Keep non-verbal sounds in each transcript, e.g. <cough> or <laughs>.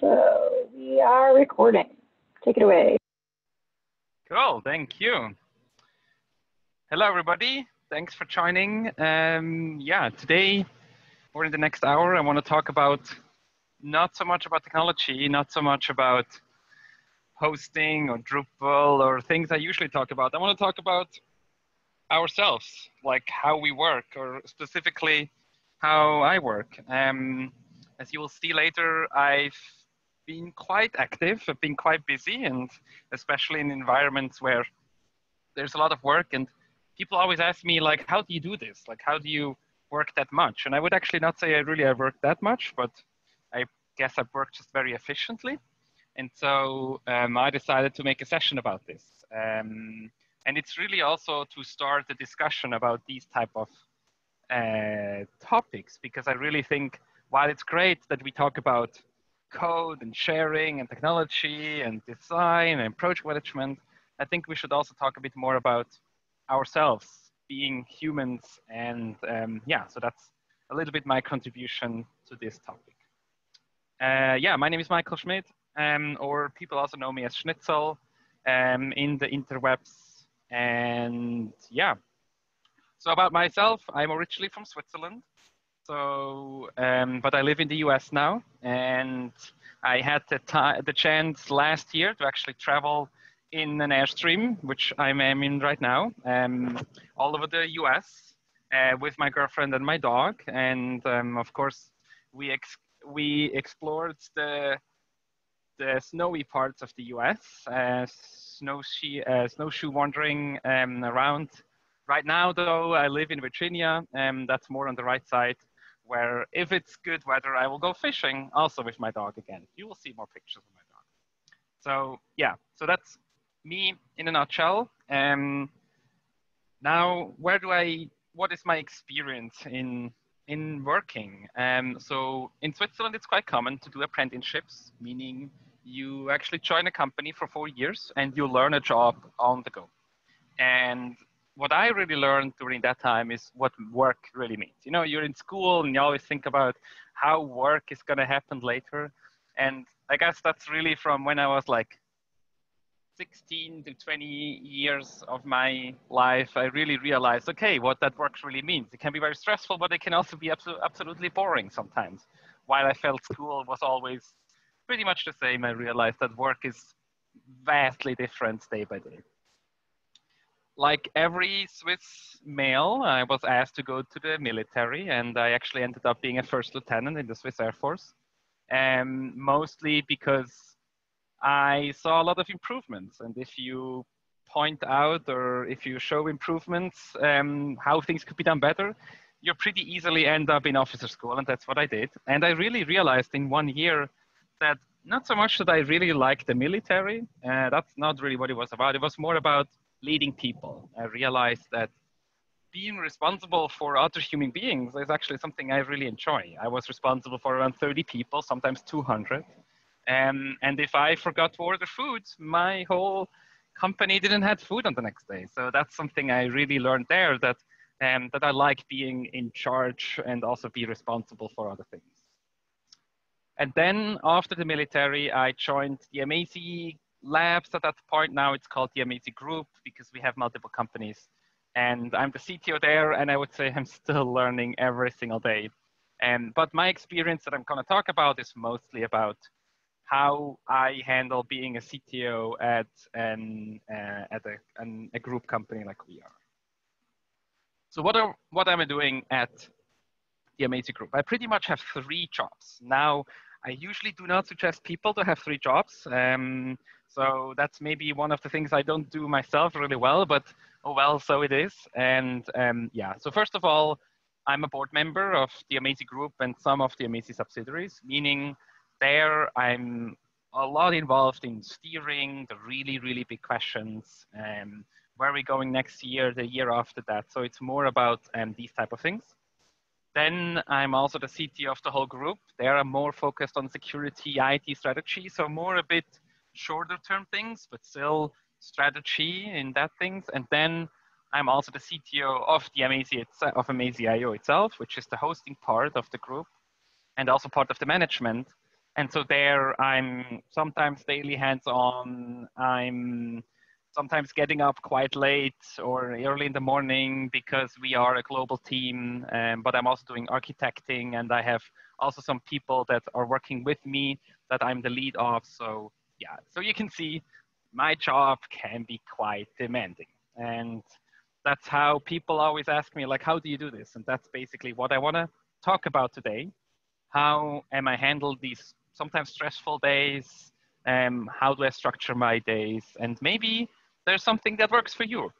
So we are recording. Take it away. Cool, thank you. Hello, everybody. Thanks for joining. Um, yeah, today or in the next hour, I want to talk about not so much about technology, not so much about hosting or Drupal or things I usually talk about. I want to talk about ourselves, like how we work, or specifically how I work. Um, as you will see later, I've been quite active, I've been quite busy, and especially in environments where there's a lot of work. And people always ask me, like, how do you do this? Like, how do you work that much? And I would actually not say I really have worked that much, but I guess I've worked just very efficiently. And so um, I decided to make a session about this. Um, and it's really also to start a discussion about these type of uh, topics, because I really think while it's great that we talk about code and sharing and technology and design and project management, I think we should also talk a bit more about ourselves being humans. And um, yeah, so that's a little bit my contribution to this topic. Uh, yeah, my name is Michael Schmidt, um, or people also know me as Schnitzel um, in the interwebs. And yeah, so about myself, I'm originally from Switzerland. So, um, but I live in the US now, and I had the, the chance last year to actually travel in an Airstream, which I'm in right now, um, all over the US uh, with my girlfriend and my dog. And um, of course, we ex we explored the the snowy parts of the US, uh, snowshoe, uh, snowshoe wandering um, around. Right now, though, I live in Virginia, and that's more on the right side, where if it's good weather, I will go fishing also with my dog again. You will see more pictures of my dog. So yeah, so that's me in a nutshell. Um, now, where do I, what is my experience in, in working? Um, so in Switzerland, it's quite common to do apprenticeships, meaning you actually join a company for four years and you learn a job on the go. And what I really learned during that time is what work really means. You know, you're in school and you always think about how work is going to happen later. And I guess that's really from when I was like 16 to 20 years of my life, I really realized, okay, what that work really means. It can be very stressful, but it can also be absolutely boring sometimes. While I felt school was always pretty much the same, I realized that work is vastly different day by day like every Swiss male, I was asked to go to the military, and I actually ended up being a first lieutenant in the Swiss Air Force, um, mostly because I saw a lot of improvements. And if you point out or if you show improvements, um, how things could be done better, you pretty easily end up in officer school, and that's what I did. And I really realized in one year that not so much that I really liked the military. Uh, that's not really what it was about. It was more about leading people. I realized that being responsible for other human beings is actually something I really enjoy. I was responsible for around 30 people, sometimes 200. Um, and if I forgot to order food, my whole company didn't have food on the next day. So that's something I really learned there that, um, that I like being in charge and also be responsible for other things. And then after the military, I joined the Amazee labs at that point. Now it's called the Amazee Group because we have multiple companies. And I'm the CTO there, and I would say I'm <laughs> still learning every single day. And, but my experience that I'm going to talk about is mostly about how I handle being a CTO at, an, uh, at a, an, a group company like we are. So what, are, what am I doing at the Amazee Group? I pretty much have three jobs. Now, I usually do not suggest people to have three jobs. Um, so that's maybe one of the things I don't do myself really well, but oh well, so it is. And um, yeah, so first of all, I'm a board member of the Amazee Group and some of the Amazee subsidiaries, meaning there I'm a lot involved in steering the really, really big questions. Um, where are we going next year, the year after that? So it's more about um, these type of things. Then I'm also the CTO of the whole group. There I'm more focused on security, IT strategy, so more a bit shorter term things, but still strategy in that things. And then I'm also the CTO of the itself, of Amazee.io itself, which is the hosting part of the group and also part of the management. And so there I'm sometimes daily hands-on. I'm sometimes getting up quite late or early in the morning because we are a global team. Um, but I'm also doing architecting and I have also some people that are working with me that I'm the lead of. So yeah, so you can see my job can be quite demanding. And that's how people always ask me, like, how do you do this? And that's basically what I want to talk about today. How am I handle these sometimes stressful days? Um, how do I structure my days? And maybe there's something that works for you.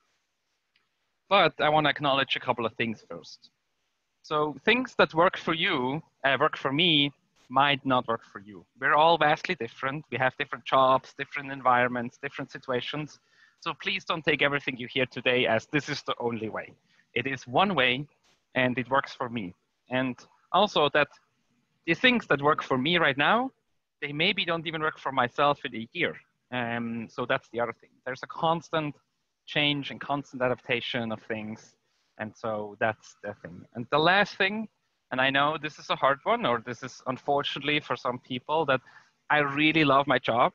But I want to acknowledge a couple of things first. So things that work for you, uh, work for me, might not work for you. We're all vastly different. We have different jobs, different environments, different situations. So please don't take everything you hear today as this is the only way. It is one way and it works for me. And also that the things that work for me right now, they maybe don't even work for myself in a year. Um, so that's the other thing. There's a constant change and constant adaptation of things. And so that's the thing. And the last thing, and I know this is a hard one, or this is unfortunately for some people, that I really love my job.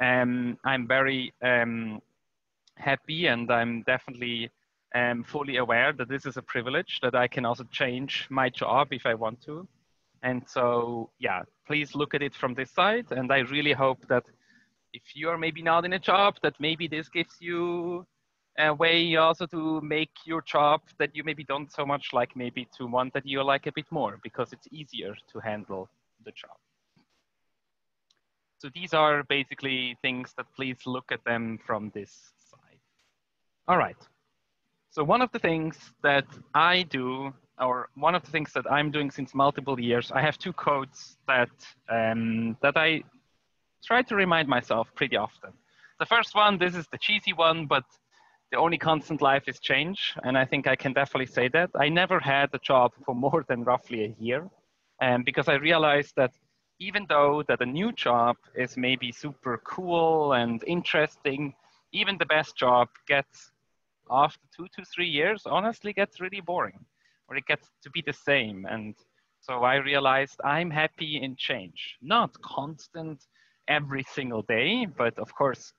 Um, I'm very um, happy and I'm definitely um, fully aware that this is a privilege that I can also change my job if I want to. And so, yeah, please look at it from this side. And I really hope that if you're maybe not in a job, that maybe this gives you a way also to make your job that you maybe don't so much like, maybe to one that you like a bit more because it's easier to handle the job. So these are basically things that please look at them from this side. All right. So one of the things that I do, or one of the things that I'm doing since multiple years, I have two quotes that um, that I try to remind myself pretty often. The first one, this is the cheesy one, but the only constant life is change. And I think I can definitely say that. I never had a job <laughs> for more than roughly a year. Um, because I realized that even though that a new job is maybe super cool and interesting, even the best job gets after two to three years, honestly gets really boring or it gets to be the same. And so I realized I'm happy in change, not constant every single day. But of course,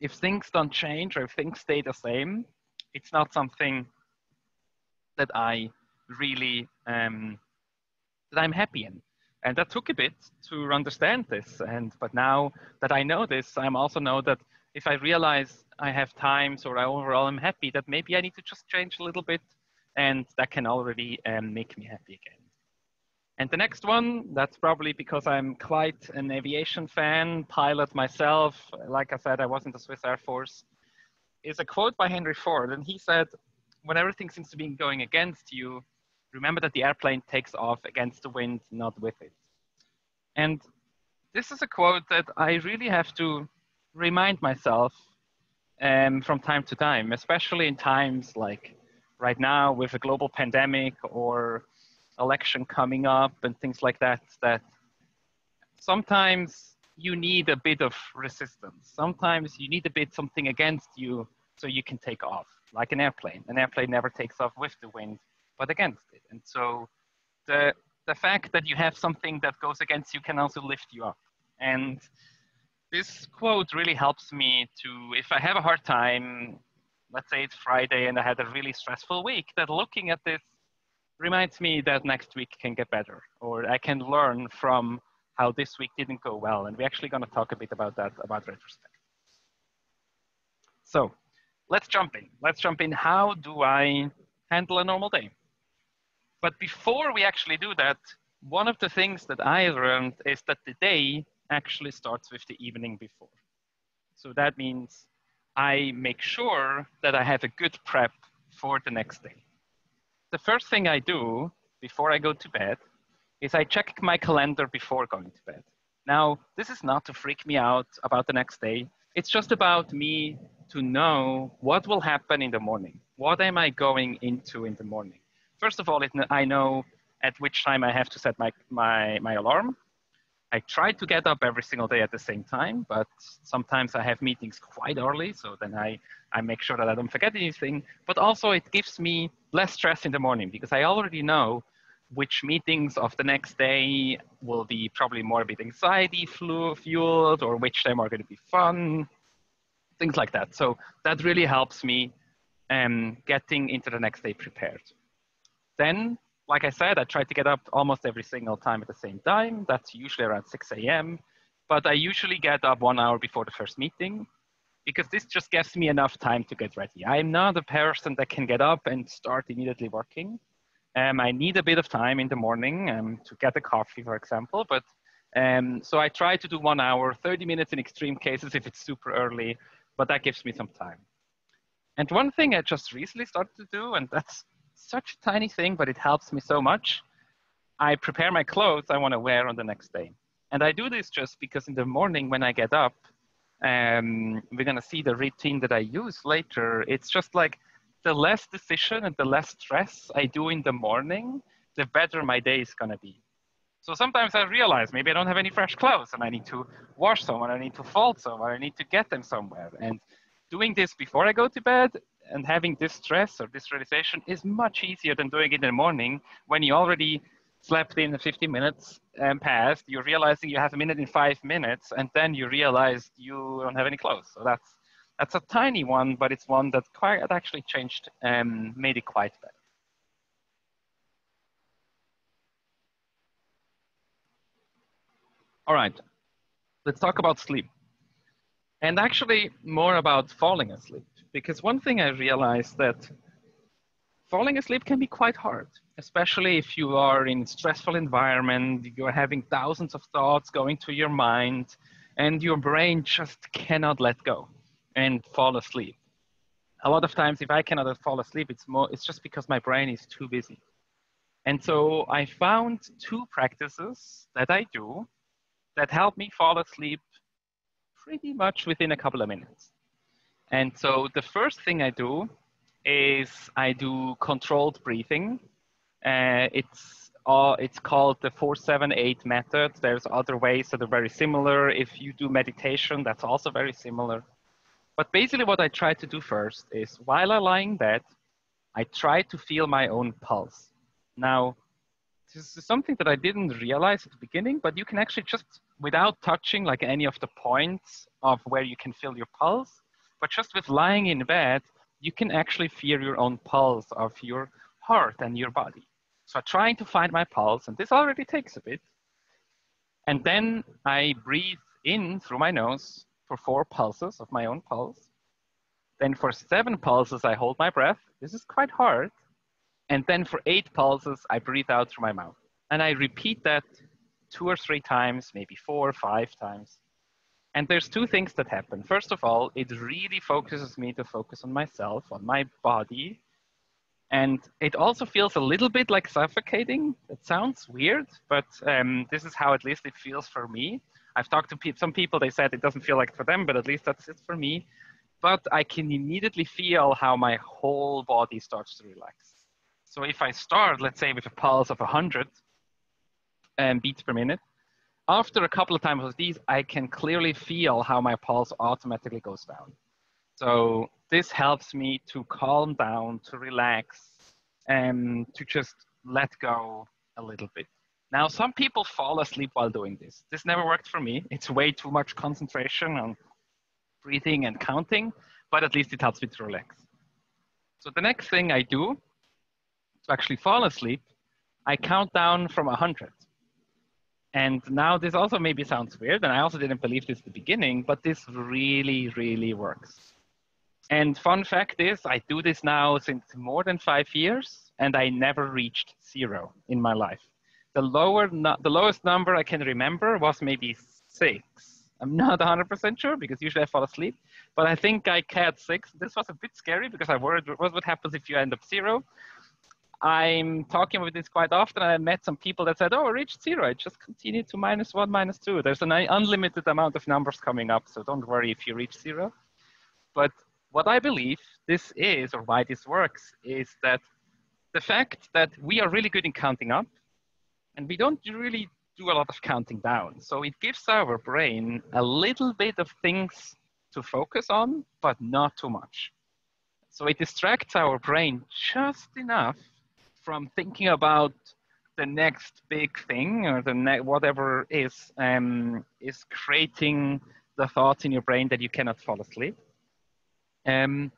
if things don't change or if things stay the same, it's not something that I really um, that I'm happy in. And that took a bit to understand this. And but now that I know this, I'm also know that if I realize I have times or I overall am happy, that maybe I need to just change a little bit, and that can already um, make me happy again. And the next one, that's probably because I'm quite an aviation fan, pilot myself. Like I said, I was in the Swiss Air Force. Is a quote by Henry Ford, and he said, "When everything seems to be going against you, remember that the airplane takes off against the wind, not with it." And this is a quote that I really have to remind myself um, from time to time, especially in times like right now with a global pandemic or election coming up and things like that, that sometimes you need a bit of resistance. Sometimes you need a bit something against you so you can take off, like an airplane. An airplane never takes off with the wind, but against it. And so the, the fact that you have something that goes against you can also lift you up. And this quote really helps me to, if I have a hard time, let's say it's Friday and I had a really stressful week, that looking at this reminds me that next week can get better, or I can learn from how this week didn't go well. And we're actually going to talk a bit about that, about retrospect. So let's jump in. Let's jump in. How do I handle a normal day? But before we actually do that, one of the things that I learned is that the day actually starts with the evening before. So that means I make sure that I have a good prep for the next day. The first thing I do before I go to bed is I check my calendar before going to bed. Now, this is not to freak me out about the next day. It's just about me to know what will happen in the morning. What am I going into in the morning? First of all, it, I know at which time I have to set my, my, my alarm. I try to get up every single day at the same time, but sometimes I have meetings quite early, so then I, I make sure that I don't forget anything. But also it gives me less stress in the morning because I already know which meetings of the next day will be probably more a bit anxiety fueled or which time are going to be fun, things like that. So that really helps me um, getting into the next day prepared. Then, like I said, I try to get up almost every single time at the same time. That's usually around 6 a.m. But I usually get up one hour before the first meeting because this just gives me enough time to get ready. I'm not a person that can get up and start immediately working. Um, I need a bit of time in the morning um, to get a coffee, for example. But um, so I try to do one hour, 30 minutes in extreme cases if it's super early, but that gives me some time. And one thing I just recently started to do, and that's such a tiny thing, but it helps me so much. I prepare my clothes I want to wear on the next day. And I do this just because in the morning when I get up, um, we're going to see the routine that I use later. It's just like the less decision and the less stress I do in the morning, the better my day is going to be. So sometimes I realize maybe I don't have any fresh clothes and I need to wash some, or I need to fold some, or I need to get them somewhere. And doing this before I go to bed and having this stress or this realization is much easier than doing it in the morning when you already slept in 50 minutes and passed, you're realizing you have a minute in five minutes, and then you realize you don't have any clothes. So that's that's a tiny one, but it's one that quite that actually changed and um, made it quite better. All right, let's talk about sleep. And actually more about falling asleep, because one thing I realized that falling asleep can be quite hard, especially if you are in a stressful environment, you're having thousands of thoughts going to your mind, and your brain just cannot let go and fall asleep. A lot of times, if I cannot fall asleep, it's more it's just because my brain is too busy. And so I found two practices that I do that help me fall asleep pretty much within a couple of minutes. And so the first thing I do is I do controlled breathing. Uh, it's uh, it's called the 478 method. There's other ways that are very similar. If you do meditation, that's also very similar. But basically what I try to do first is while I lie in bed, I try to feel my own pulse. Now, this is something that I didn't realize at the beginning, but you can actually just, without touching like any of the points of where you can feel your pulse, but just with lying in bed, you can actually feel your own pulse of your heart and your body. So I'm trying to find my pulse, and this already takes a bit. And then I breathe in through my nose for four pulses of my own pulse. Then for seven pulses, I hold my breath. This is quite hard. And then for eight pulses, I breathe out through my mouth. And I repeat that two or three times, maybe four or five times. And there's two things that happen. First of all, it really focuses me to focus on myself, on my body. And it also feels a little bit like suffocating. It sounds weird, but um, this is how at least it feels for me. I've talked to pe some people, they said it doesn't feel like for them, but at least that's it for me. But I can immediately feel how my whole body starts to relax. So if I start, let's say, with a pulse of 100 um, beats per minute, after a couple of times of these, I can clearly feel how my pulse automatically goes down. So this helps me to calm down, to relax, and to just let go a little bit. Now, some people fall asleep while doing this. This never worked for me. It's way too much concentration on breathing and counting, but at least it helps me to relax. So the next thing I do to actually fall asleep, I count down from 100. And now this also maybe sounds weird, and I also didn't believe this at the beginning, but this really, really works. And fun fact is, I do this now since more than five years, and I never reached zero in my life. The lower, the lowest number I can remember was maybe six. I'm <laughs> not 100% sure because usually I fall asleep, but I think I had six. This was a bit scary because I worried what happens if you end up zero. I'm talking with this quite often. I met some people that said, oh, I reached zero. I just continue to minus one, minus two. There's an unlimited amount of numbers coming up, so don't worry if you reach zero. But what I believe this is, or why this works, is that the fact that we are really good in counting up, and we don't really do a lot of counting down. So it gives our brain a little bit of things to focus on, but not too much. So it distracts our brain just enough from thinking about the next big thing or the ne- whatever is um, is creating the thoughts in your brain that you cannot fall asleep. Um,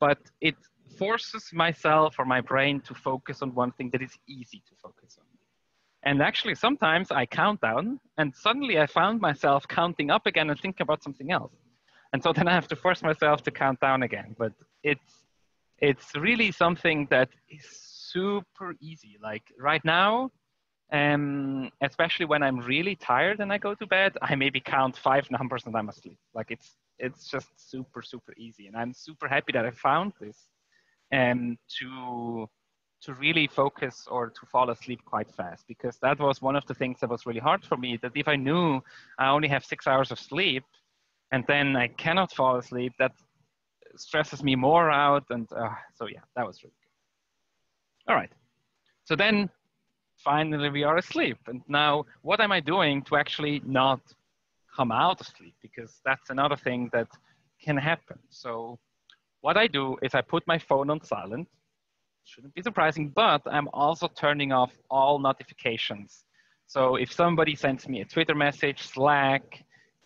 but it forces myself or my brain to focus on one thing that is easy to focus on. And actually, sometimes I count down, and suddenly I found myself counting up again and thinking about something else. And so <laughs> then I have to force myself to count down again. But it's it's really something that is super easy. Like right now, um, especially when I'm really tired and I go to bed, I maybe count five numbers and I'm asleep. Like it's it's just super super easy, and I'm super happy that I found this, um, to to really focus or to fall asleep quite fast because that was one of the things that was really hard for me that if i knew i only have six hours of sleep and then i cannot fall asleep that stresses me more out and uh, so yeah that was really all right. So then finally we are asleep. And now what am i doing to actually not come out of sleep? Because that's another thing that can happen. So what i do is i put my phone on silent. Shouldn't be surprising, but I'm also turning off all notifications. So if somebody sends me a Twitter message, Slack,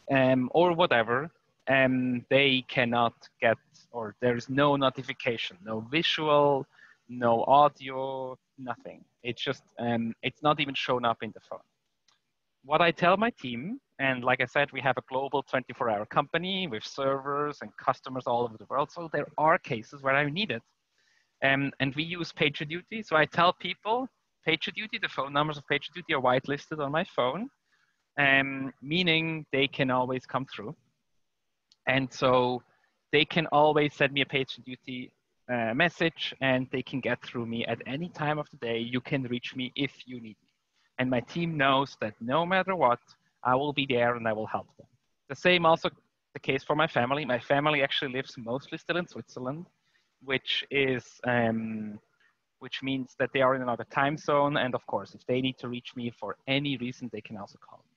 um, or whatever, um, they cannot get, or there's no notification, no visual, no audio, nothing. It's just, um, it's not even shown up in the phone. What I tell my team, and like I said, we have a global 24 hour company with servers and customers all over the world. So there are cases where I need it. Um, and we use PagerDuty. So I tell people PagerDuty, the phone numbers of PagerDuty are whitelisted on my phone, um, meaning they can always come through. And so they can always send me a PagerDuty uh, message and they can get through me at any time of the day. You can reach me if you need me. And my team knows that no matter what, I will be there and I will help them. The same also the case for my family. My family actually lives mostly still in Switzerland which is um, which means that they are in another time zone. And of course, if they need to reach me for any reason, they can also call me.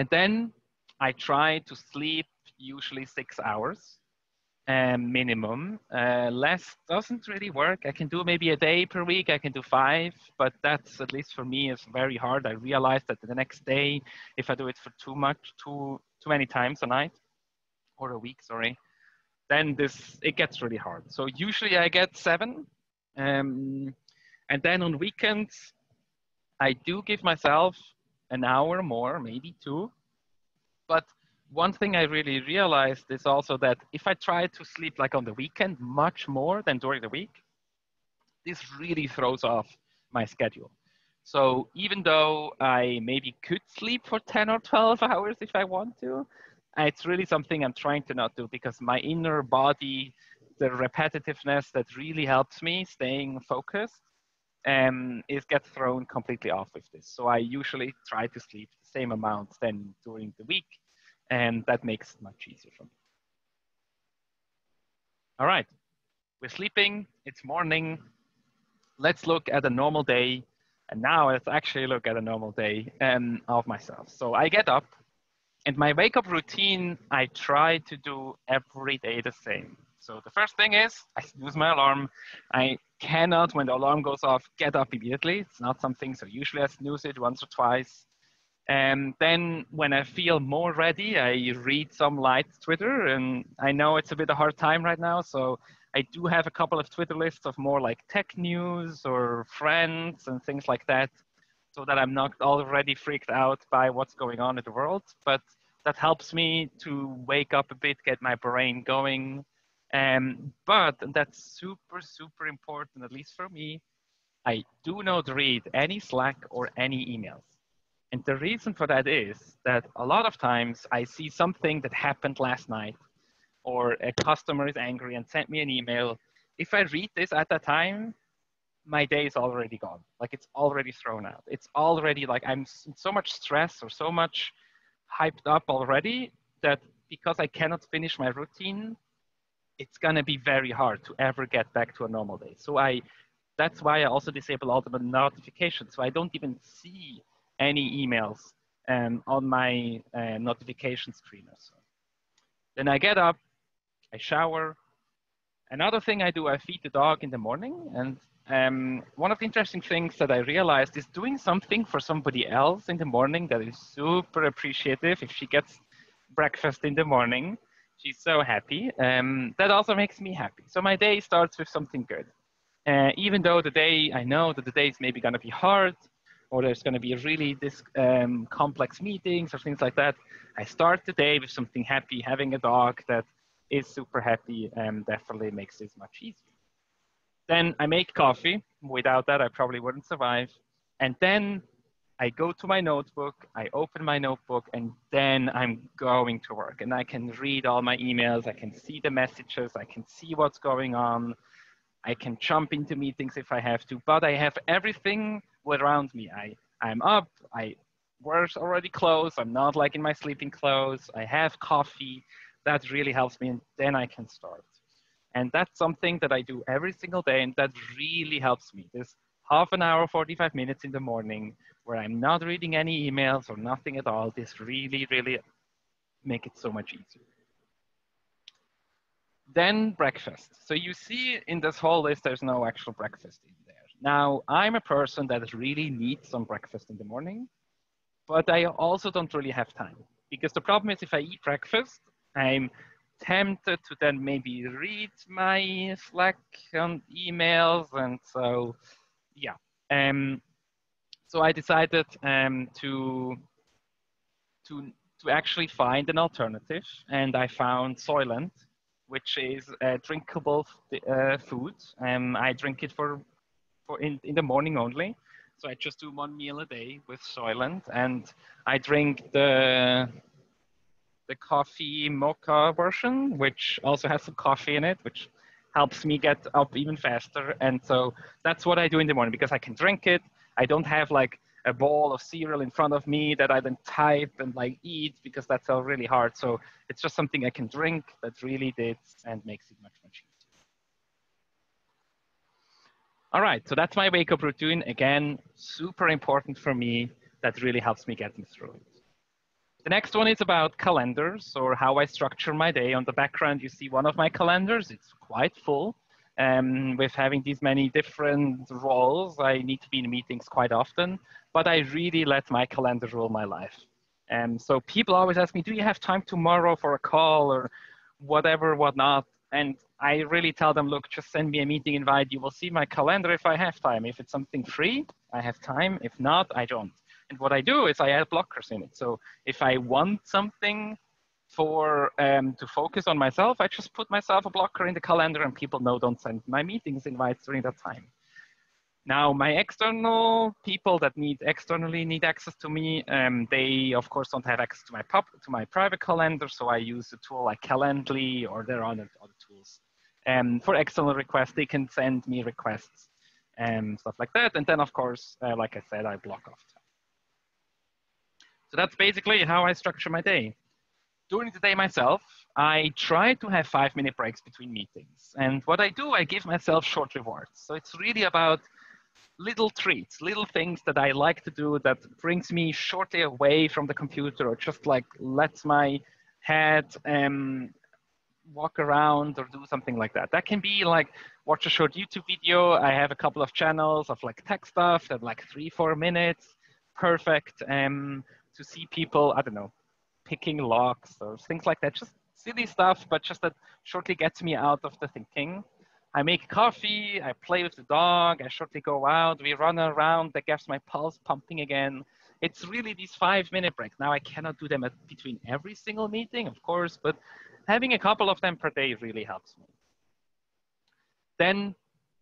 And then I try to sleep usually six hours minimum. Uh, less doesn't really work. I can do maybe a day per week. I can do five, but that's at least for me is very hard. I realize that the next day, if I do it for too much, too too many times a night or a week, sorry, then this it gets really hard. So usually I get seven, um, and then on weekends I do give myself an hour more, maybe two. But one thing I really realized is also that if I try to sleep like on the weekend much more than during the week, this really throws off my schedule. So even though I maybe could sleep for 10 or 12 <laughs> hours if I want to, it's really something I'm trying to not do because my inner body, the repetitiveness that really helps me staying focused, um, is get thrown completely off with this. So I usually try to sleep the same amount than during the week, and that makes it much easier for me. All right, we're sleeping, it's morning. Let's look at a normal day. And now let's actually look at a normal day um, of myself. So I get up, and my wake up routine, I try to do every day the same. So the first thing is I snooze my alarm. I cannot, when the alarm goes off, get up immediately. It's not something, so usually I snooze it once or twice. And then when I feel more ready, I read some light Twitter. And I know it's a bit of a hard time right now. So I do have a couple of Twitter lists of more like tech news or friends and things like that so that I'm not already freaked out by what's going on in the world. But that helps me to wake up a bit, get my brain going. Um, but that's super, super important, at least for me. I do not read any Slack or any emails. And the reason for that is that a lot of times I see something that happened last night, or a customer is angry and sent me an email. If I read this at that time, my day is already gone. Like it's already thrown out. It's already like I'm so much stress or so much hyped up already that because I cannot finish my routine, it's gonna be very hard to ever get back to a normal day. So I, that's why I also disable all the notifications. So I don't even see any emails um, on my uh, notification screen. or So. Then I get up, I shower. Another thing I do, I feed the dog in the morning and um, one of the interesting things that I realized is doing something for somebody else in the morning that is super appreciative. If she gets breakfast in the morning, she's so happy. Um, that also makes me happy. So my day starts with something good. Uh, even though the day, I know that the day is maybe going to be hard, or there's going to be really this um, complex meetings or things like that. I start the day with something happy. Having a dog that is super happy um, definitely makes this much easier. Then I make coffee. Without that, I probably wouldn't survive. And then I go to my notebook, I open my notebook, and then I'm going to work. And I can read all my emails, I can see the messages, I can see what's going on. I can jump into meetings if I have to, but I have everything around me. I, I'm up, I work's already clothes, I'm not like in my sleeping clothes, I have coffee. That really helps me, and then I can start. And that's something that I do every single day, and that really helps me. This half an hour, 45 minutes in the morning where I'm not reading any emails or nothing at all, this really, really make it so much easier. Then breakfast. So you see in this whole list, there's no actual breakfast in there. Now, I'm a person that really needs some breakfast in the morning, but I also don't really have time because the problem is if I eat breakfast, I'm tempted to then maybe read my Slack and emails. And so, yeah. Um, so I decided um, to, to, to actually find an alternative. And I found Soylent, which is a drinkable uh, food. Um, I drink it for, for in, in the morning only. So I just do one meal a day with Soylent. And I drink the the coffee mocha version, which also has some coffee in it, which helps me get up even faster. And so that's what I do in the morning because I can drink it. I don't have like a bowl of cereal in front of me that I then type and like eat because that's all really hard. So it's just something I can drink that really did and makes it much, much easier. All right, so that's my wake up routine. Again, super important for me. That really helps me getting through it. The next one is about calendars or how I structure my day. On the background, you see one of my calendars. It's quite full. Um, with having these many different roles, I need to be in meetings quite often, but I really let my calendar rule my life. And um, so people always ask me, do you have time tomorrow for a call or whatever, whatnot? And I really tell them, look, just send me a meeting invite. You will see my calendar if I have time. If it's something free, I have time. If not, I don't. And what I do is I add blockers in it. So if I want something for um, to focus on myself, I just put myself a blocker in the calendar and people know don't send my meetings invites during that time. Now, my external people that need externally need access to me, um, they of course don't have access to my pub to my private calendar, so I use a tool like Calendly or there are other, tools. Um, for external requests, they can send me requests and stuff like that. And then of course, uh, like I said, I block off time. So that's basically how I structure my day. During the day myself, I try to have five minute breaks between meetings. And what I do, I give myself short rewards. So it's really about little treats, little things that I like to do that brings me shortly away from the computer or just like lets my head um, walk around or do something like that. That can be like watch a short YouTube video. I have a couple of channels of like tech stuff that like three, four minutes, perfect. Um, to see people, I don't know, picking locks or things like that. Just silly stuff, but just that shortly gets me out of the thinking. I make coffee, I play with the dog, I shortly go out, we run around, that gets my pulse pumping again. It's really these five minute breaks. Now I cannot do them at, between every single meeting, of course, but having a couple of them per day really helps me. Then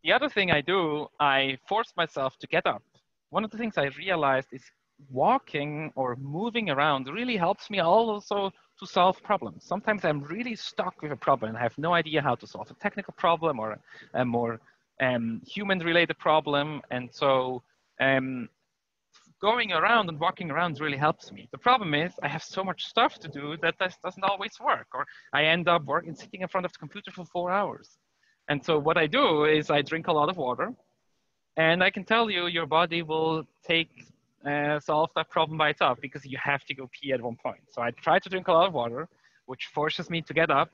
the other thing I do, I force myself to get up. One of the things I realized is walking or moving around really helps me also to solve problems. Sometimes I'm really stuck with a problem and I have no idea how to solve a technical problem or a more um, human related problem. And so um, going around and walking around really helps me. The problem is I have so much stuff to do that this doesn't always work or I end up working, sitting in front of the computer for four hours. And so what I do is I drink a lot of water and I can tell you your body will take uh, solve that problem by itself because you have to go pee at one point. So I try to drink a lot of water, which forces me to get up.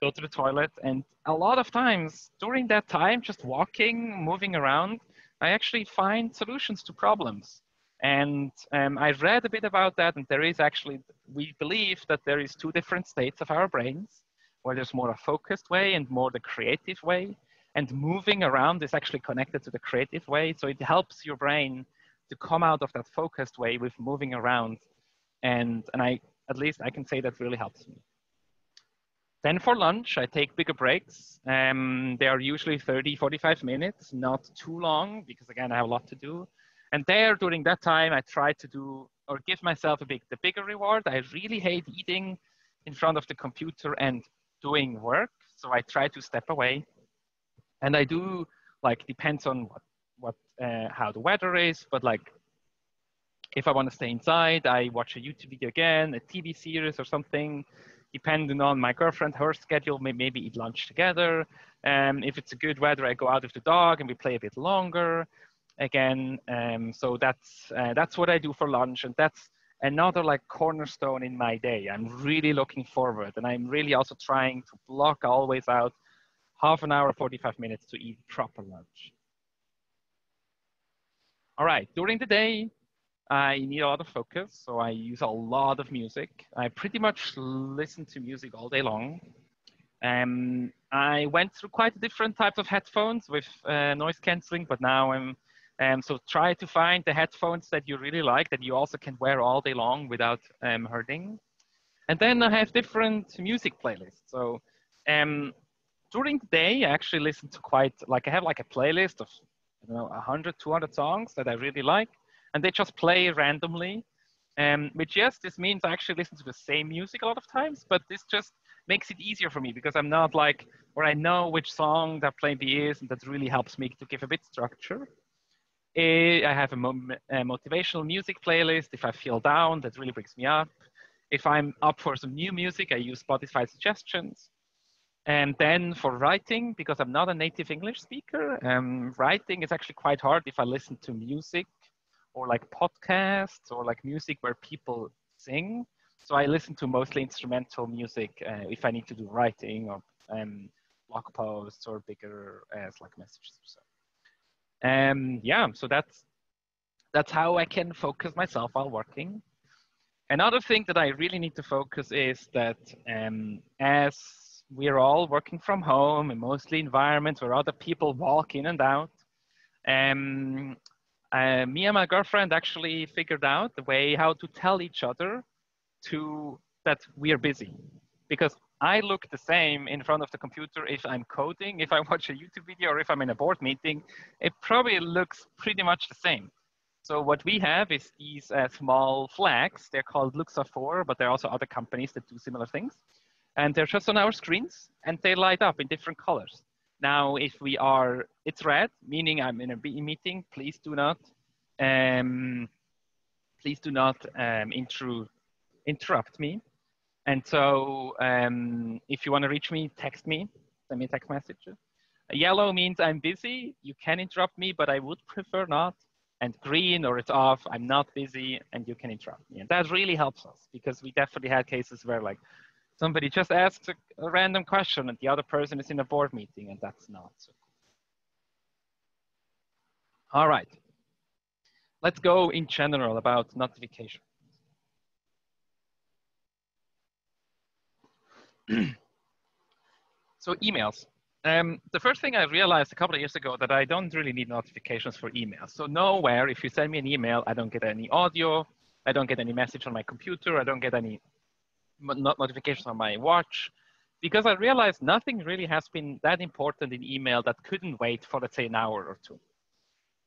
go to the toilet. And a lot of times during that time, just walking, moving around, I actually find solutions to problems. And um, I read a bit about that, and there is actually, we believe that there is two different states of our brains, where there's more a focused way and more the creative way. And moving around is actually connected to the creative way. So it helps your brain to come out of that focused way with moving around. And, and I, at least I can say that really helps me. Then for lunch, I take bigger breaks. Um, they are usually 30, 45 minutes, not too long, because again, I have a lot to do. And there, during that time, I try to do or give myself a big, the bigger reward. I really hate eating in front of the computer and doing work. So I try to step away. And I do, like, depends on what, what uh, how the weather is, but like, if I want to stay inside, I watch a YouTube video again, a TV series or something depending on my girlfriend, her schedule, maybe eat lunch together. Um, if it's a good weather, I go out with the dog and we play a bit longer again. Um, so that's, uh, that's what I do for lunch. And that's another like cornerstone in my day. I'm really looking forward. And I'm really also trying to block always out half an hour, 45 minutes to eat proper lunch. All right, during the day, I need a lot of focus, so I use a lot of music. I pretty much listen to music all day long. Um, I went through quite different types of headphones with uh, noise canceling, but now I'm um, so try to find the headphones that you really like that you also can wear all day long without um, hurting. And then I have different music playlists. So um, during the day, I actually listen to quite like I have like a playlist of I don't know 100, 200 songs that I really like and they just play randomly. Um, which yes, this means I actually listen to the same music a lot of times, but this just makes it easier for me because I'm not like, or I know which song that maybe is, and that really helps me to give a bit structure. I have a motivational music playlist. If I feel down, that really brings me up. If I'm up for some new music, I use Spotify suggestions. And then for writing, because I'm not a native English speaker, um, writing is actually quite hard if I listen to music or like podcasts or like music where people sing. So I listen to mostly instrumental music uh, if I need to do writing or um, blog posts or bigger uh, Slack messages or so. Um, yeah, so that's that's how I can focus myself while working. Another thing that I really need to focus is that um, as we're all working from home and mostly environments where other people walk in and out, um, uh, me and my girlfriend actually figured out the way how to tell each other to that we are busy because I look the same in front of the computer if I'm coding, if I watch a YouTube video, or if I'm in a board meeting. It probably looks pretty much the same. So what we have is these uh, small flags. They're called Luxafor, but there are also other companies that do similar things. And they're just on our screens, and they light up in different colors. Now, if we are, it's red, meaning I'm in a meeting, please do not, um, please do not um, intru interrupt me. And so um, if you want to reach me, text me, send me a text message. Yellow means I'm busy. You can interrupt me, but I would prefer not. And green or it's off, I'm not busy and you can interrupt me. And that really helps us because we definitely had cases where like somebody just asks a, a, random question and the other person is in a board meeting and that's not so cool. All right. Let's go in general about notification. <clears throat> so emails. Um, the first thing I realized a couple of years ago that I don't really need notifications for emails. So nowhere, if you send me an email, I don't get any audio, I don't get any message on my computer, I don't get any notifications on my watch because I realized nothing really has been that important in email that couldn't wait for, let's say, an hour or two.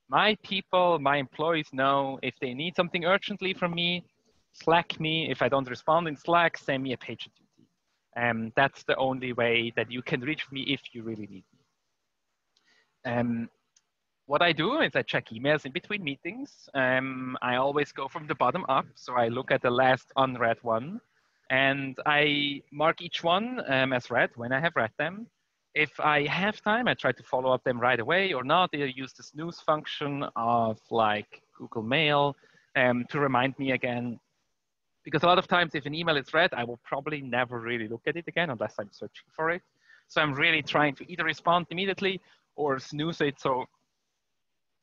My people, my employees know if they need something urgently from me, Slack me. If I don't respond in Slack, send me a page duty. Um, that's the only way that you can reach me if you really need me. Um, what I do is I check emails in between meetings. Um, I always go from the bottom up. So I look at the last unread one and I mark each one um, as read when I have read them. If I have time, I try to follow up them right away or not. I use the snooze function of like Google Mail um, to remind me again because a lot of times if an email is read, I will probably never really look at it again unless I'm searching for it. So I'm really trying to either respond immediately or snooze it so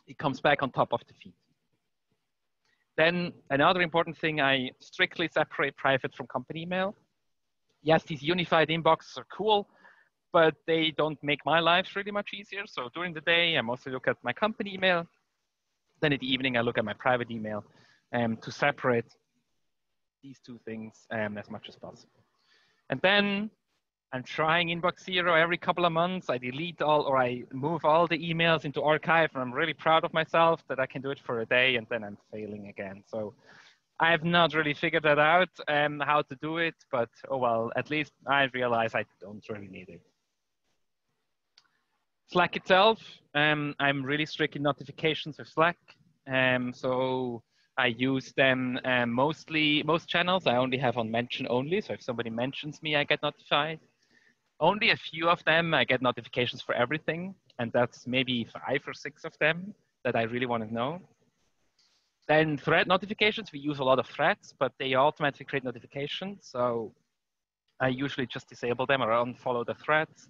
it comes back on top of the feed. Then another important thing, I strictly separate private from company email. Yes, these unified inboxes are cool, but they don't make my life really much easier. So during the day, I mostly look at my company email. Then in the evening, I look at my private email um, to separate these two things um, as much as possible. And then I'm trying Inbox Zero every couple of months. I delete all or I move all the emails into archive and I'm really proud of myself that I can do it for a day and then I'm failing again. So I have not really figured that out um, how to do it, but oh well, at least I realize I don't really need it. Slack itself, um, I'm really strict in notifications with Slack. Um, so I use them um, mostly, most channels I only have on mention only. So if somebody mentions me, I get notified. Only a few of them, I get notifications for everything. And that's maybe five or six of them that I really want to know. Then thread notifications, we use a lot of threads, but they automatically create notifications. So I usually just disable them or unfollow the threads.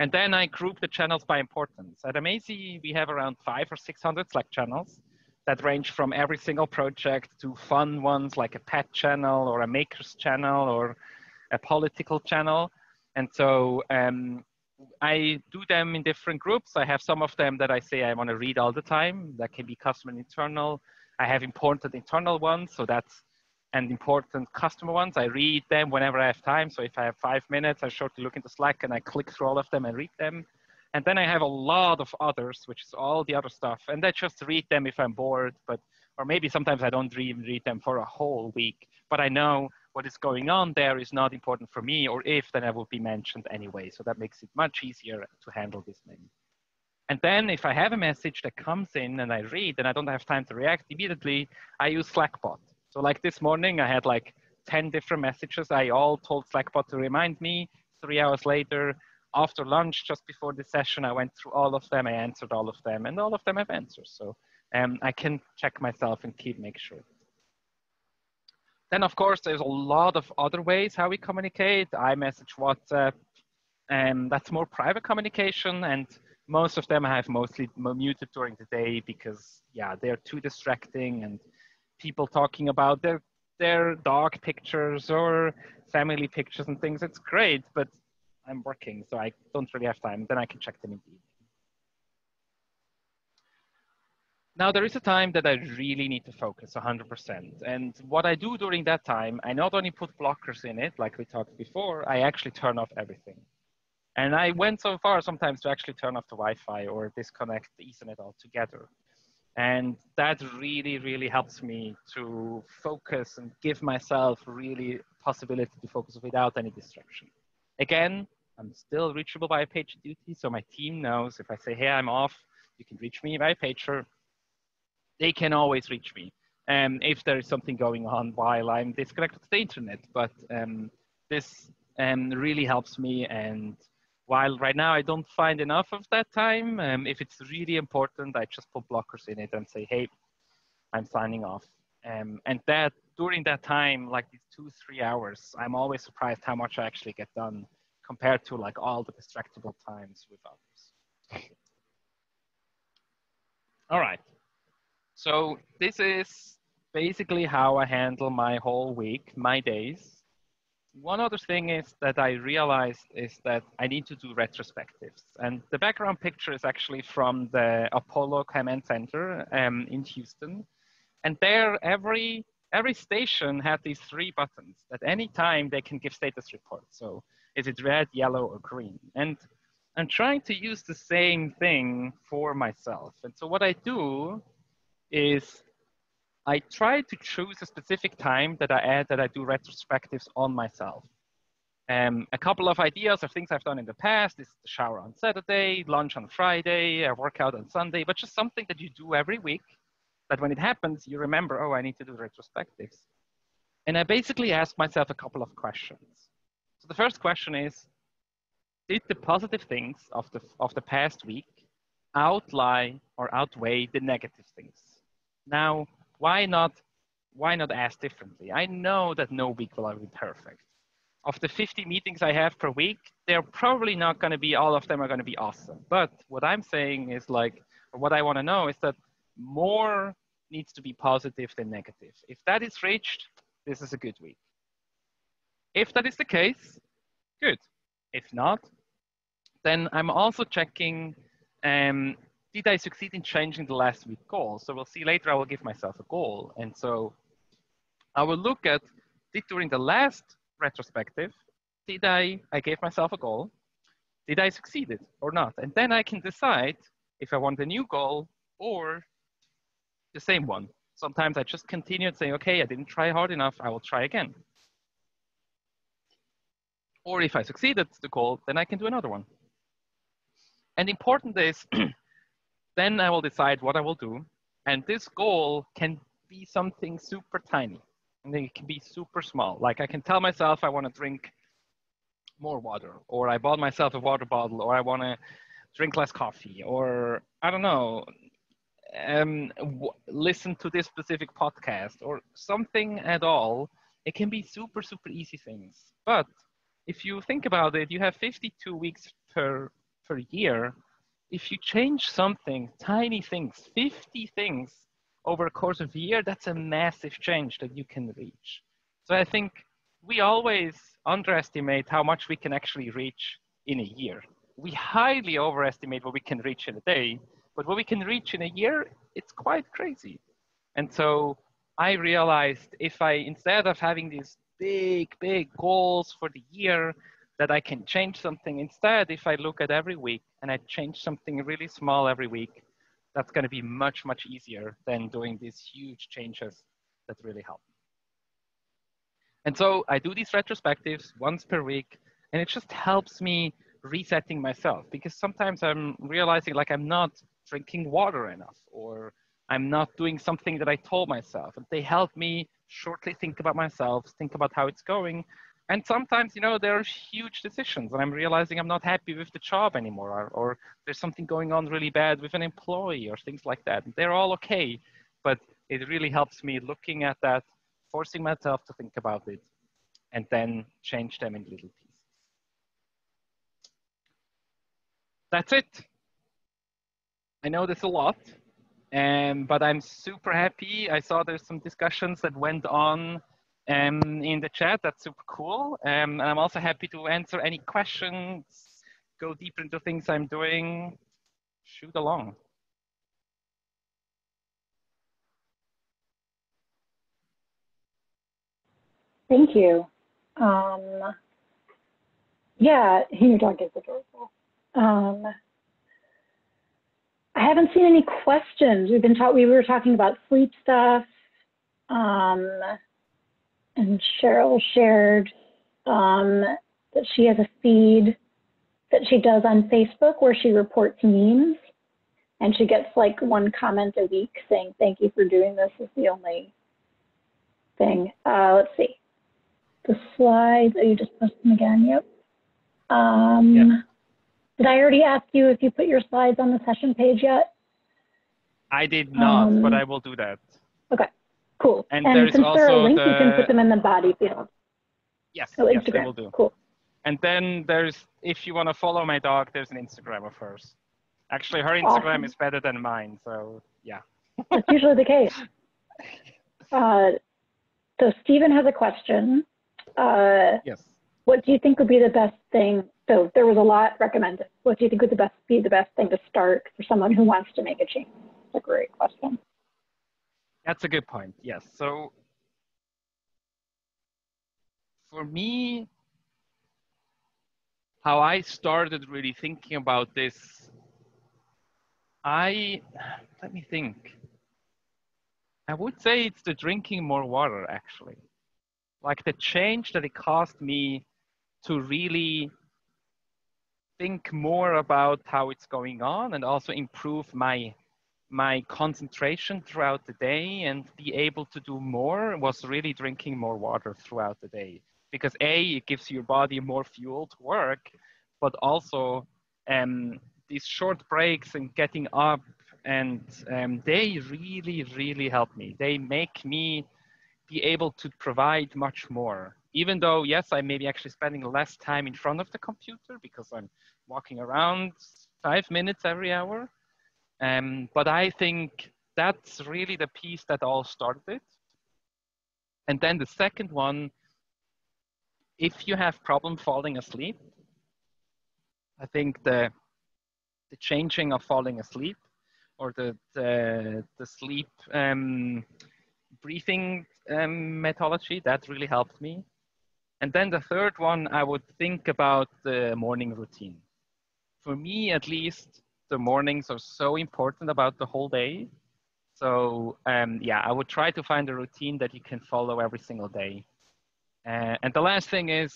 And then I group the channels by importance. At Amazee, we have around five or 600 Slack channels that range from every single project to fun ones like a pet channel or a makers channel or a political channel. And so um, I do them in different groups. I have some of them that I say I want to read all the time. That can be customer and internal. I have important internal ones, so that's and important customer ones. I read them whenever I have time. So if I have five minutes, I shortly look into Slack and I click through all of them and read them. And then I have a lot of others, which is all the other stuff. And I just read them if I'm bored, but or maybe sometimes I don't even read them for a whole week. But I know what is going on there is not important for me, or if then I will be mentioned anyway. So that makes it much easier to handle this thing. And then if I have a message that comes in and I read and I don't have time to react immediately, I use Slackbot. So like this morning, I had like 10 different messages. I all told Slackbot to remind me. Three hours later, after lunch, just before the session, I went through all of them. I answered all of them, and all of them have answers. So um, I can check myself and keep make sure. Then, of course, there's a lot of other ways how we communicate. iMessage, WhatsApp, and that's more private communication. And most of them I have mostly muted during the day because, yeah, they're too distracting and people talking about their their dog pictures or family pictures and things. It's great, but I'm working, so I don't really have time. Then I can check them in the evening. Now there is a time that I really need to focus 100%. And what I do during that time, I not only put blockers in it, like we talked before, I actually turn off everything. And I went so far sometimes to actually turn off the Wi-Fi or disconnect the Ethernet altogether. And that really, really helps me to focus and give myself really possibility to focus without any distraction. Again, I'm still reachable by PagerDuty, so my team knows if I say, hey, I'm off, you can reach me by pager. They can always reach me um, if there is something going on while I'm disconnected to the internet. But um, this um, really helps me and while right now I don't find enough of that time, um, if it's really important, I just put blockers in it and say, hey, I'm signing off. Um, and that during that time, like these two, three hours, I'm always surprised how much I actually get done compared to like all the distractible times with others. All right. So this is basically how I handle my whole week, my days one other thing is that I realized is that I need to do retrospectives. And the background picture is actually from the Apollo Command Center um, in Houston. And there, every, every station had these three buttons that any time they can give status reports. So is it red, yellow, or green? And I'm trying to use the same thing for myself. And so what I do is I try to choose a specific time that I add that I do retrospectives on myself. Um, a couple of ideas of things I've done in the past is the shower on Saturday, lunch on Friday, a workout on Sunday, but just something that you do every week that when it happens, you remember, oh, I need to do retrospectives. And I basically ask myself a couple of questions. So the first question is, did the positive things of the, of the past week outlie or outweigh the negative things? Now, why not why not ask differently? I know that no week will ever be perfect. Of the 50 meetings I have per week, they're probably not going to be all of them are going to be awesome. But what I'm saying is like, what I want to know is that more needs to be positive than negative. If that is reached, this is a good week. If that is the case, good. If not, then I'm also checking, um, did I succeed in changing the last week goal? So we'll see later, I will give myself a goal. And so I will look at, did during the last retrospective, did I, I gave myself a goal, did I succeed it or not? And then I can decide if I want a new goal or the same one. Sometimes I just continue saying, okay, I didn't try hard enough, I will try again. Or if I succeeded the goal, then I can do another one. And important is, <clears throat> then I will decide what I will do. And this goal can be something super tiny. And it can be super small. Like I can tell myself I want to drink more water, or I bought myself a water bottle, or I want to drink less coffee, or I don't know, um, listen to this specific podcast, or something at all. It can be super, super easy things. But if you think about it, you have 52 weeks per, per year. If you change something, tiny things, 50 things over a course of a year, that's a massive change that you can reach. So I think we always underestimate how much we can actually reach in a year. We highly overestimate what we can reach in a day, but what we can reach in a year, it's quite crazy. And so I realized if I, instead of having these big, big goals for the year that I can change something. Instead, if I look at every week and I change something really small every week, that's going to be much, much easier than doing these huge changes that really help. And so I do these retrospectives once per week, and it just helps me resetting myself because sometimes I'm realizing like I'm not drinking water enough or I'm not doing something that I told myself. And they help me shortly think about myself, think about how it's going. And sometimes, you know, there are huge decisions and I'm realizing I'm not happy with the job anymore or, or there's something going on really bad with an employee or things like that. They're all okay, but it really helps me looking at that, forcing myself to think about it and then change them in little pieces. That's it. I know there's a lot, um, but I'm super happy. I saw there's some discussions that went on um, in the chat. That's super cool. Um, and I'm also happy to answer any questions, go deeper into things I'm doing. Shoot along. Thank you. Um, yeah, your dog is adorable. Um, I haven't seen any questions. We've been taught we were talking about sleep stuff. Um, and Cheryl shared um, that she has a feed that she does on Facebook where she reports memes and she gets like one comment a week saying, thank you for doing this is the only thing. Uh, let's see. The slides, oh, you just post them again, yep. Um, yep. Did I already ask you if you put your slides on the session page yet? I did not, um, but I will do that. Okay, cool. And, and since there are links, the... you can put them in the body field. Yes, oh, yes, Instagram. I will do. Cool. And then there's, if you want to follow my dog, there's an Instagram of hers. Actually, her Instagram awesome. is better than mine, so yeah. <laughs> That's usually the case. <laughs> Uh, so Stephen has a question. Uh, yes. What do you think would be the best thing so there was a lot recommended. What do you think would the best be the best thing to start for someone who wants to make a change? That's a great question. That's a good point. Yes. So for me, how I started really thinking about this, I let me think. I would say it's the drinking more water actually. Like the change that it caused me to really think more about how it's going on and also improve my my concentration throughout the day and be able to do more was really drinking more water throughout the day because a it gives your body more fuel to work but also um, these short breaks and getting up and um, they really really help me they make me be able to provide much more. Even though, yes, I may be actually spending less time in front of the computer because I'm walking around five minutes every hour. Um, but I think that's really the piece that all started. it. And then the second one, if you have problem falling asleep, I think the the changing of falling asleep or the the, the sleep um, breathing um, methodology that really helped me. And then the third one, I would think about the morning routine. For me, at least, the mornings are so important about the whole day. So um, yeah, I would try to find a routine that you can follow every single day. Uh, and the last thing is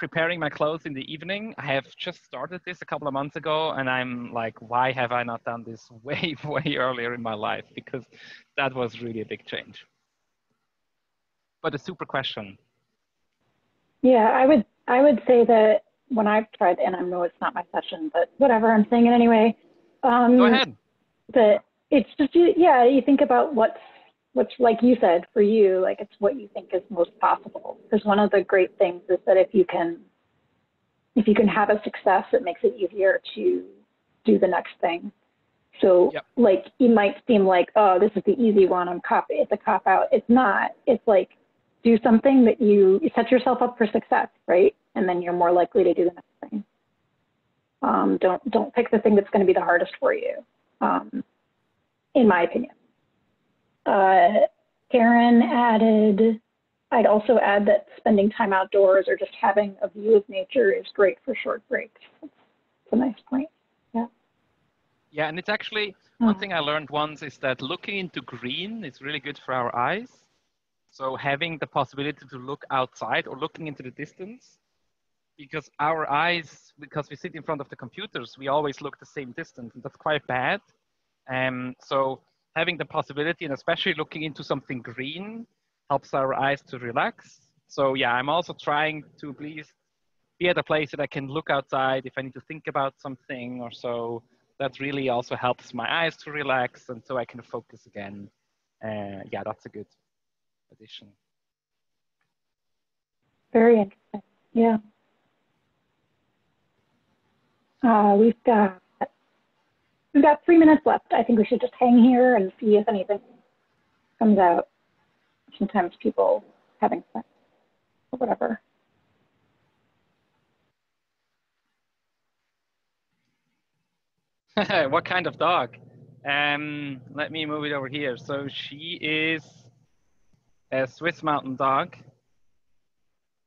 preparing my clothes in the evening. I have just started this a couple of months ago, and I'm like, why have I not done this <laughs> way, way earlier in my life? Because that was really a big change. But a super question. Yeah, I would I would say that when I've tried, and I know it's not my session, but whatever, I'm saying it anyway. Um, Go ahead. That it's just yeah, you think about what's what's like you said for you, like it's what you think is most possible. Because one of the great things is that if you can if you can have a success, it makes it easier to do the next thing. So Yep. like it might seem like, oh, this is the easy one, I'm cop it's a cop out. It's not. It's like do something that you set yourself up for success, right? And then you're more likely to do the next thing. Um, don't don't pick the thing that's going to be the hardest for you, um, in my opinion. Uh, Karen added, I'd also add that spending time outdoors or just having a view of nature is great for short breaks. It's a nice point. Yeah, Yeah, and it's actually one Mhm. thing I learned once is that looking into green is really good for our eyes. So having the possibility to look outside or looking into the distance, because our eyes, because we sit in front of the computers, we always look the same distance, and that's quite bad. Um, so having the possibility, and especially looking into something green, helps our eyes to relax. So yeah, I'm also trying to please be at a place that I can look outside if I need to think about something or so that really also helps my eyes to relax and so I can focus again. Uh, yeah, that's a good addition. Very interesting. Yeah. Uh, we've got we've got three minutes left. I think we should just hang here and see if anything comes out. Sometimes people having sex or whatever. <laughs> what kind of dog? Um, let me move it over here. So she is a Swiss mountain dog.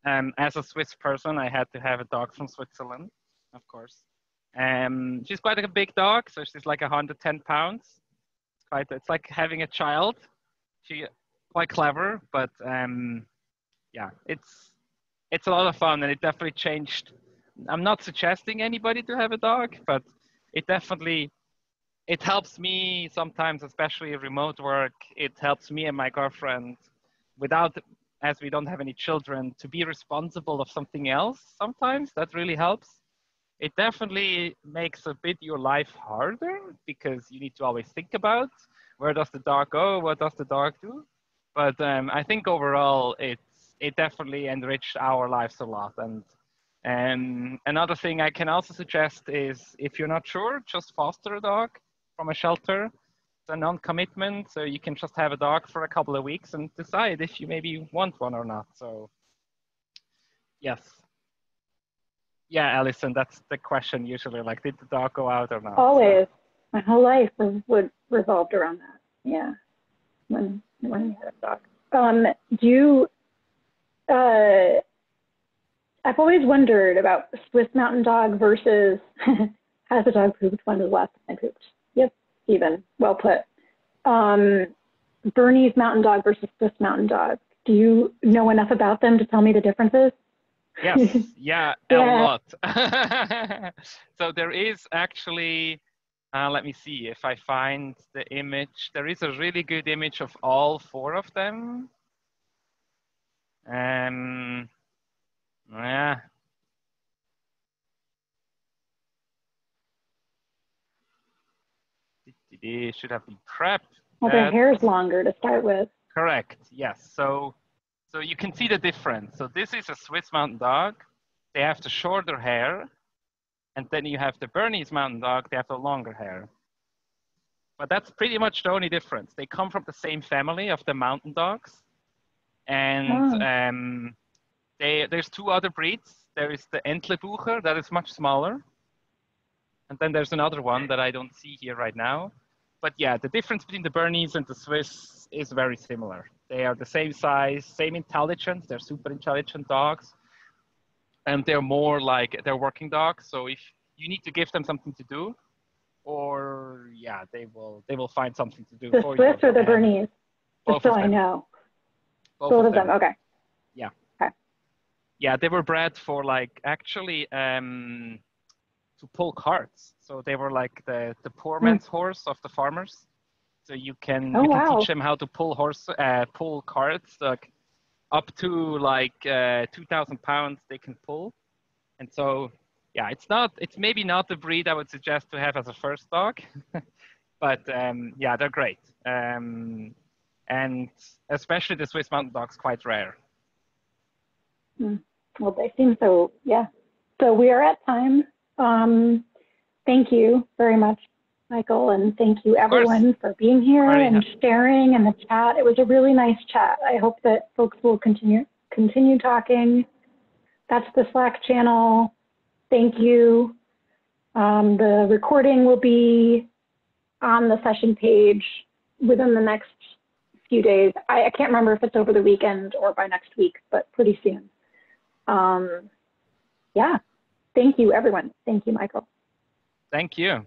Um, as a Swiss person, I had to have a dog from Switzerland, of course. Um, she's quite like a big dog, so she's like 110 pounds. It's quite, it's like having a child. She quite clever, but um, yeah, it's it's a lot of fun, and it definitely changed. I'm not suggesting anybody to have a dog, but it definitely it helps me sometimes, especially remote work. It helps me and my girlfriend without as we don't have any children to be responsible of something else sometimes that really helps it definitely makes a bit your life harder because you need to always think about where does the dog go what does the dog do. But um, i think overall it's it definitely enriched our lives a lot. And um, another thing i can also suggest is if you're not sure just foster a dog from a shelter. It's a non-commitment so you can just have a dog for a couple of weeks and decide if you maybe want one or not. So yes yeah allison that's the question usually like did the dog go out or not So- Always. My whole life was, would revolved around that. Yeah. When when we had a dog. Um, do you uh I've always wondered about Swiss mountain dog versus <laughs> has the dog pooped when was the last time I pooped? Yep, Stephen. Well put. Um Bernese mountain dog versus Swiss mountain dog. Do you know enough about them to tell me the differences? Yes, <laughs> yeah, a lot. <laughs> so there is actually, uh, let me see if I find the image. There is a really good image of all four of them. Um, yeah. Should have been prepped. Well, their hair is longer to start with. Correct. Yes. So, so you can see the difference. So this is a Swiss Mountain Dog. They have the shorter hair, and then you have the Bernese Mountain Dog. They have the longer hair. But that's pretty much the only difference. They come from the same family of the mountain dogs, and Oh. um, they, there's two other breeds. There is the Entlebucher that is much smaller, and then there's another one that I don't see here right now. But yeah, the difference between the Bernese and the Swiss is very similar. They are the same size, same intelligence. They're super intelligent dogs, and they're more like they're working dogs. So if you need to give them something to do, or yeah, they will they will find something to do The for Swiss you. or the Bernese? both Just so I them. know. Both, Both of them. Okay. Yeah. Okay. yeah they were bred for like actually um to pull carts so they were like the the poor Hmm. man's horse of the farmers so you can Oh, you can wow. teach them how to pull horse uh, pull carts like up to like uh, 2000 pounds they can pull and so yeah it's not it's maybe not the breed i would suggest to have as a first dog <laughs> but um, yeah they're great um, and especially the swiss mountain dog's quite rare Well, they seem so, yeah. So we are at time. Um, thank you very much, Michael, and thank you everyone for being here and sharing in the chat. It was a really nice chat. I hope that folks will continue continue talking. That's the Slack channel. Thank you. Um, the recording will be on the session page within the next few days. I, I can't remember if it's over the weekend or by next week, but pretty soon. Um, yeah. Thank you, everyone. Thank you, Michael. thank you